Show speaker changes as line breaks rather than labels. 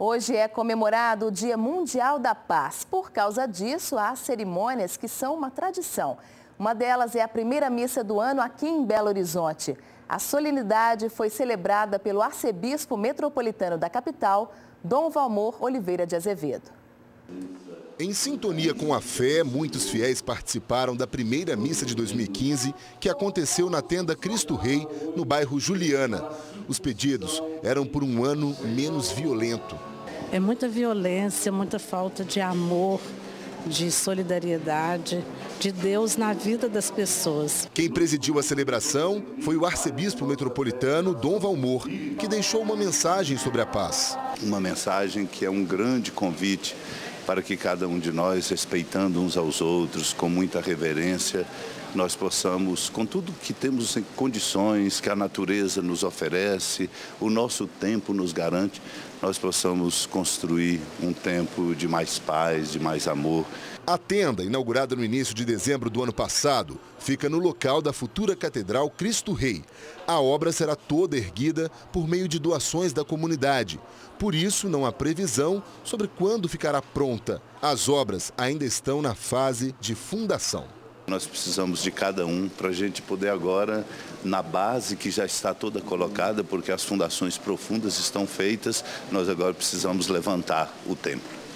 Hoje é comemorado o Dia Mundial da Paz. Por causa disso, há cerimônias que são uma tradição. Uma delas é a primeira missa do ano aqui em Belo Horizonte. A solenidade foi celebrada pelo arcebispo metropolitano da capital, Dom Valmor Oliveira de Azevedo.
Em sintonia com a fé, muitos fiéis participaram da primeira missa de 2015, que aconteceu na tenda Cristo Rei, no bairro Juliana. Os pedidos eram por um ano menos violento.
É muita violência, muita falta de amor, de solidariedade, de Deus na vida das pessoas.
Quem presidiu a celebração foi o arcebispo metropolitano Dom Valmor, que deixou uma mensagem sobre a paz.
Uma mensagem que é um grande convite para que cada um de nós, respeitando uns aos outros, com muita reverência, nós possamos, com tudo que temos em condições, que a natureza nos oferece, o nosso tempo nos garante, nós possamos construir um tempo de mais paz, de mais amor.
A tenda, inaugurada no início de dezembro do ano passado, fica no local da futura Catedral Cristo Rei. A obra será toda erguida por meio de doações da comunidade. Por isso, não há previsão sobre quando ficará pronta. As obras ainda estão na fase de fundação.
Nós precisamos de cada um para a gente poder agora, na base que já está toda colocada, porque as fundações profundas estão feitas, nós agora precisamos levantar o templo.